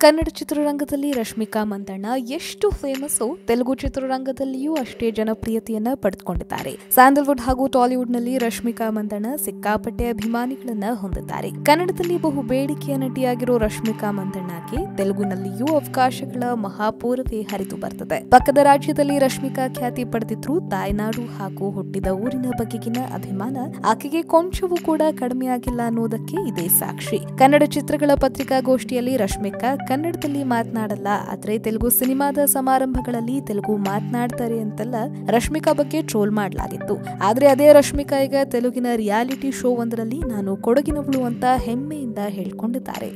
ಕನ್ನಡ ಚಿತ್ರರಂಗದಲ್ಲಿ ರಶ್ಮಿಕಾ ಮಂದಣ್ಣ ಎಷ್ಟು ಫೇಮಸ್ಸು ತೆಲುಗು ಚಿತ್ರರಂಗದಲ್ಲಿಯೂ ಅಷ್ಟೇ ಜನಪ್ರಿಯತೆಯನ್ನ ಪಡೆದುಕೊಂಡಿದ್ದಾರೆ. ಸ್ಯಾಂಡಲ್ವುಡ್ ಹಾಗೂ ಟಾಲಿವುಡ್ನಲ್ಲಿ ರಶ್ಮಿಕಾ ಮಂದಣ್ಣ ಸಿಕ್ಕಾಪಟ್ಟೆ ಅಭಿಮಾನಿಗಳನ್ನ ಹೊಂದಿದ್ದಾರೆ. ಕನ್ನಡದಲ್ಲಿ ಬಹು ಬೇಡಿಕೆಯ ನಟಿಯಾಗಿರೋ ರಶ್ಮಿಕಾ ಮಂದಣ್ಣಗೆ ತೆಲುಗುನಲ್ಲಿಯೂ ಅವಕಾಶಗಳ ಮಹಾಪೂರವೇ ಹರಿದು ಬರ್ತದೆ. ಪಕ್ಕದ ರಾಜ್ಯದಲ್ಲಿ ರಶ್ಮಿಕಾ ಖ್ಯಾತಿ ಪಡೆದಿದ್ರು ತಾಯ್ನಾಡು ಹಾಗೂ ಹುಟ್ಟಿದ ಊರಿನ ಬಗೆಗಿನ ಅಭಿಮಾನ ಆಕೆಗೆ ಕೊಂಚವೂ ಕೂಡ ಕಡಿಮೆಯಾಗಿಲ್ಲ ಅನ್ನೋದಕ್ಕೆ ಇದೇ ಸಾಕ್ಷಿ. ಕನ್ನಡ ಚಿತ್ರಗಳ ಪತ್ರಿಕಾಗೋಷ್ಠಿಯಲ್ಲಿ ರಶ್ಮಿಕಾ ಕನ್ನಡದಲ್ಲಿ ಮಾತನಾಡಲ್ಲ, ಆದ್ರೆ ತೆಲುಗು ಸಿನಿಮಾದ ಸಮಾರಂಭಗಳಲ್ಲಿ ತೆಲುಗು ಮಾತನಾಡ್ತಾರೆ ಅಂತೆಲ್ಲ ರಶ್ಮಿಕಾ ಬಗ್ಗೆ ಟ್ರೋಲ್ ಮಾಡಲಾಗಿತ್ತು. ಆದ್ರೆ ಅದೇ ರಶ್ಮಿಕಾ ಈಗ ತೆಲುಗಿನ ರಿಯಾಲಿಟಿ ಶೋ ಒಂದರಲ್ಲಿ ನಾನು ಕೊಡಗಿನವಳು ಅಂತ ಹೆಮ್ಮೆಯಿಂದ ಹೇಳ್ಕೊಂಡಿದ್ದಾರೆ.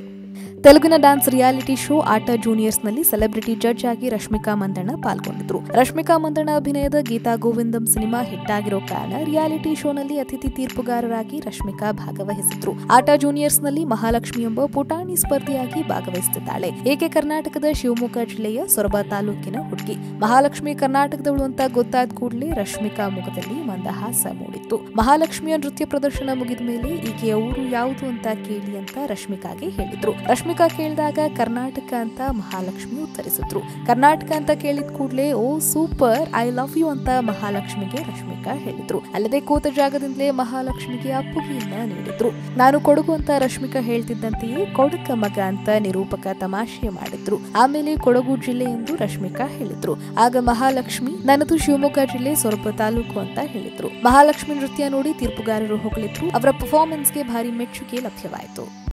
ತೆಲುಗಿನ ಡ್ಯಾನ್ಸ್ ರಿಯಾಲಿಟಿ ಶೋ ಆಟ ಜೂನಿಯರ್ಸ್ನಲ್ಲಿ ಸೆಲೆಬ್ರಿಟಿ ಜಡ್ಜ್ ಆಗಿ ರಶ್ಮಿಕಾ ಮಂದಣ್ಣ ಪಾಲ್ಗೊಂಡಿದ್ರು. ರಶ್ಮಿಕಾ ಮಂದಣ್ಣ ಅಭಿನಯದ ಗೀತಾ ಗೋವಿಂದಂ ಸಿನಿಮಾ ಹಿಟ್ ಆಗಿರೋ ಕಾರಣ ರಿಯಾಲಿಟಿ ಶೋನಲ್ಲಿ ಅತಿಥಿ ತೀರ್ಪುಗಾರರಾಗಿ ರಶ್ಮಿಕಾ ಭಾಗವಹಿಸಿದ್ರು. ಆಟ ಜೂನಿಯರ್ಸ್ನಲ್ಲಿ ಮಹಾಲಕ್ಷ್ಮಿ ಎಂಬ ಪುಟಾಣಿ ಸ್ಪರ್ಧಿಯಾಗಿ ಭಾಗವಹಿಸುತ್ತಿದ್ದಾಳೆ. ಏಕೆ ಕರ್ನಾಟಕದ ಶಿವಮೊಗ್ಗ ಜಿಲ್ಲೆಯ ಸೊರಬ ತಾಲೂಕಿನ ಹುಡುಗಿ ಮಹಾಲಕ್ಷ್ಮಿ ಕರ್ನಾಟಕದವಳು ಅಂತ ಗೊತ್ತಾದ ಕೂಡಲೇ ರಶ್ಮಿಕಾ ಮುಖದಲ್ಲಿ ಮಂದಹಾಸ ಮೂಡಿತ್ತು. ಮಹಾಲಕ್ಷ್ಮಿಯ ನೃತ್ಯ ಪ್ರದರ್ಶನ ಮುಗಿದ ಮೇಲೆ ಈಕೆಯ ಊರು ಯಾವುದು ಅಂತ ಕೇಳಿ ಅಂತ ರಶ್ಮಿಕಾಗೆ ಹೇಳಿದ್ರು. ರಶ್ಮಿಕಾ ಕೇಳಿದಾಗ ಕರ್ನಾಟಕ ಅಂತ ಮಹಾಲಕ್ಷ್ಮಿ ಉತ್ತರಿಸಿದ್ರು. ಕರ್ನಾಟಕ ಅಂತ ಕೇಳಿದ ಕೂಡಲೇ, oh, super, I love you ಅಂತ ಮಹಾಲಕ್ಷ್ಮಿಗೆ ರಶ್ಮಿಕಾ ಹೇಳಿದ್ರು. ಅಲ್ಲದೆ ಕೂತ ಜಾಗದಿಂದಲೇ ಮಹಾಲಕ್ಷ್ಮಿಗೆ ಅಪ್ಪುಗೆಯನ್ನ ನೀಡಿದ್ರು. ನಾನು ಕೊಡಗು ಅಂತ ರಶ್ಮಿಕಾ ಹೇಳ್ತಿದ್ದಂತೆಯೇ ಕೊಡಕ ಮಗ ಅಂತ ನಿರೂಪಕ ತಮಾಷೆ ಮಾಡಿದ್ರು. ಆಮೇಲೆ ಕೊಡಗು ಜಿಲ್ಲೆ ಎಂದು ರಶ್ಮಿಕಾ ಹೇಳಿದ್ರು. ಆಗ ಮಹಾಲಕ್ಷ್ಮಿ, ನನ್ನದು ಶಿವಮೊಗ್ಗ ಜಿಲ್ಲೆ, ಸೊರಬ ತಾಲೂಕು ಅಂತ ಹೇಳಿದ್ರು. ಮಹಾಲಕ್ಷ್ಮಿ ನೃತ್ಯ ನೋಡಿ ತೀರ್ಪುಗಾರರು ಹೊಗಳಿದ್ರು. ಅವರ ಪರ್ಫಾರ್ಮೆನ್ಸ್ಗೆ ಭಾರಿ ಮೆಚ್ಚುಗೆ ಲಭ್ಯವಾಯಿತು.